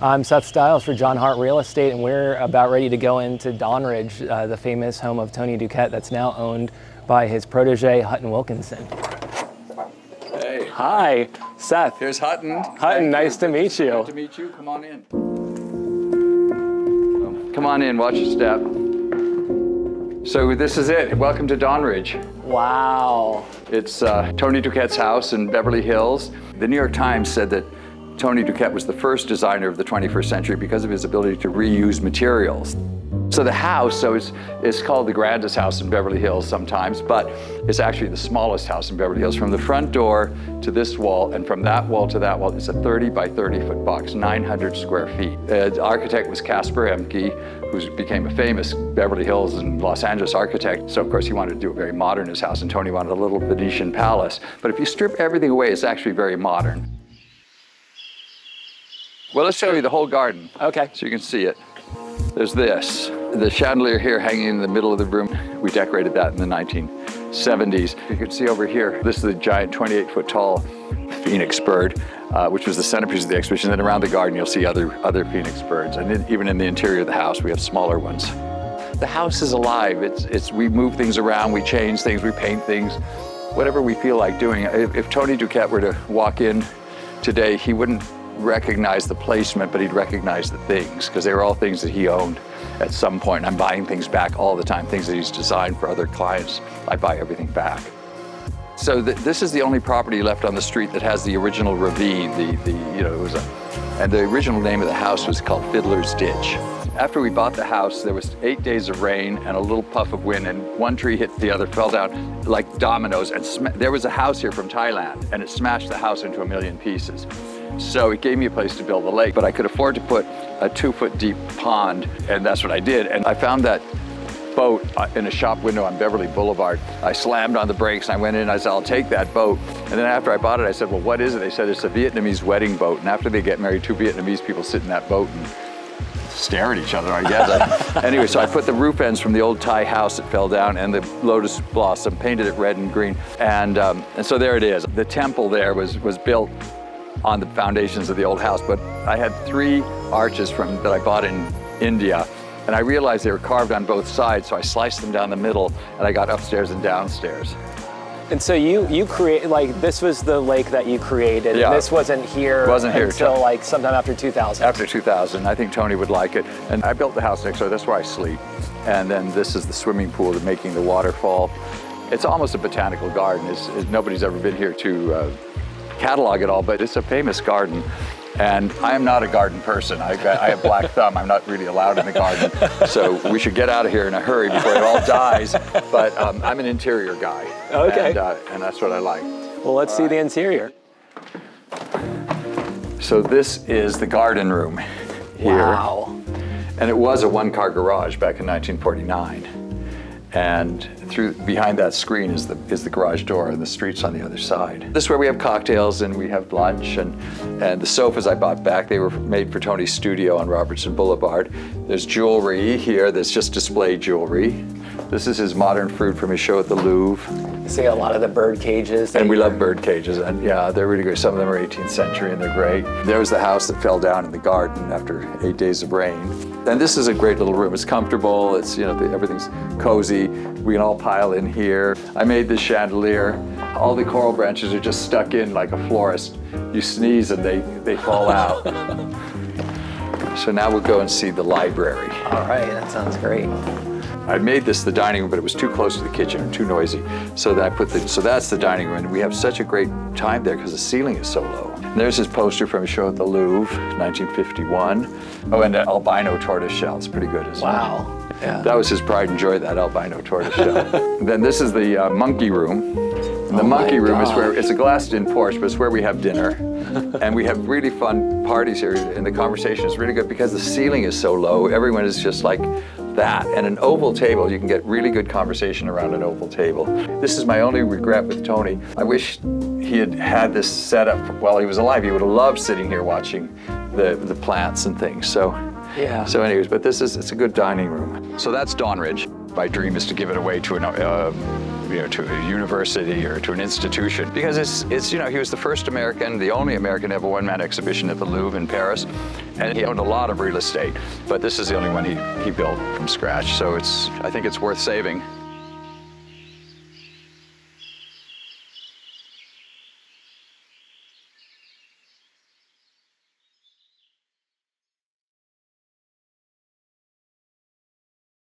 I'm Seth Stiles for John Hart Real Estate, and we're about ready to go into Dawnridge, uh, the famous home of Tony Duquette that's now owned by his protege, Hutton Wilkinson. Hey. Hi, Seth. Here's Hutton. Hutton, nice to meet you. Nice to meet you. Come on in. Come on in, watch your step. So this is it. Welcome to Dawnridge. Wow. It's uh, Tony Duquette's house in Beverly Hills. The New York Times said that Tony Duquette was the first designer of the 21st century because of his ability to reuse materials. So the house, so it's, it's called the grandest house in Beverly Hills sometimes, but it's actually the smallest house in Beverly Hills. From the front door to this wall, and from that wall to that wall, it's a 30 by 30 foot box, 900 square feet. Uh, the architect was Caspar Ehmcke, who became a famous Beverly Hills and Los Angeles architect. So of course he wanted to do it very modern, house, and Tony wanted a little Venetian palace. But if you strip everything away, it's actually very modern. Well, let's show you the whole garden. Okay. So you can see it. There's this. The chandelier here hanging in the middle of the room, we decorated that in the 1970s. You can see over here, this is the giant 28 foot tall phoenix bird, uh, which was the centerpiece of the exhibition. Then around the garden, you'll see other, other phoenix birds. And in, even in the interior of the house, we have smaller ones. The house is alive. It's, it's, we move things around, we change things, we paint things, whatever we feel like doing. If, if Tony Duquette were to walk in today, he wouldn't recognize the placement, but he'd recognize the things because they were all things that he owned at some point. I'm buying things back all the time, things that he's designed for other clients. I buy everything back. So th this is the only property left on the street that has the original ravine. The, the you know, it was a, and the original name of the house was called Fiddler's Ditch. After we bought the house, there was eight days of rain and a little puff of wind, and one tree hit the other, fell down like dominoes. And there was a house here from Thailand, and it smashed the house into a million pieces. So it gave me a place to build a lake, but I could afford to put a two foot deep pond, and that's what I did. And I found that boat uh, in a shop window on Beverly Boulevard. I slammed on the brakes and I went in I said, I'll take that boat. And then after I bought it, I said, well, what is it? They said, it's a Vietnamese wedding boat. And after they get married, two Vietnamese people sit in that boat and stare at each other, I guess. anyway, so I put the roof ends from the old Thai house that fell down and the lotus blossom, painted it red and green. And, um, and so there it is. The temple there was, was built on the foundations of the old house, but I had three arches from that I bought in India, and I realized they were carved on both sides, so I sliced them down the middle, and I got upstairs and downstairs. And so you you create like this was the lake that you created. Yeah. And this wasn't here. It wasn't here until like sometime after 2000. After 2000, I think Tony would like it. And I built the house next door. That's where I sleep. And then this is the swimming pool making the waterfall. It's almost a botanical garden. It's, it, nobody's ever been here to uh, catalog it all, but it's a famous garden. And I am not a garden person. I, I have black thumb. I'm not really allowed in the garden. So we should get out of here in a hurry before it all dies. But um, I'm an interior guy. Okay. And, uh, and that's what I like. Well, let's see the interior. So this is the garden room here. Wow. And it was a one-car garage back in 1949. And through behind that screen is the is the garage door and the streets on the other side. This is where we have cocktails and we have lunch and and the sofas I bought back they were made for Tony's studio on Robertson Boulevard. There's jewelry here that's just display jewelry. This is his modern fruit from his show at the Louvre. See a lot of the bird cages. And we love bird cages, and yeah, they're really great. Some of them are 18th century, and they're great. There was the house that fell down in the garden after eight days of rain. And this is a great little room. It's comfortable. It's you know the, everything's cozy. We can all pile in here. I made this chandelier. All the coral branches are just stuck in like a florist. You sneeze and they they fall out. so now we'll go and see the library. All right, that sounds great. I made this the dining room, but it was too close to the kitchen and too noisy. So that I put the, so that's the dining room. And we have such a great time there because the ceiling is so low. And there's his poster from a show at the Louvre, 1951. Oh, and an albino tortoise shell. It's pretty good as well. Wow. Yeah. That was his pride and joy, that albino tortoise shell. then this is the uh, monkey room. And the Oh monkey room is where, it's a glassed-in porch, but it's where we have dinner. and we have really fun parties here, and the conversation is really good because the ceiling is so low. Everyone is just like that. And an oval table, you can get really good conversation around an oval table. This is my only regret with Tony. I wish he had had this set up while he was alive. He would have loved sitting here watching the, the plants and things. So, Yeah. so anyways, but this is, it's a good dining room. So that's Dawnridge. My dream is to give it away to an, uh, you know, to a university or to an institution. Because it's, it's, you know, he was the first American, the only American to have a one-man exhibition at the Louvre in Paris, and he owned a lot of real estate, but this is the only one he, he built from scratch, so it's, I think it's worth saving.